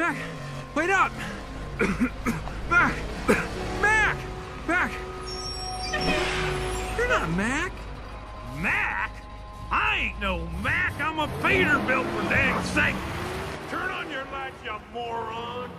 Mack, Wait up! Mack! Mack! Back! You're not Mack! Mack? I ain't no Mack. I'm a Peterbilt for dang sake. Turn on your lights, you moron.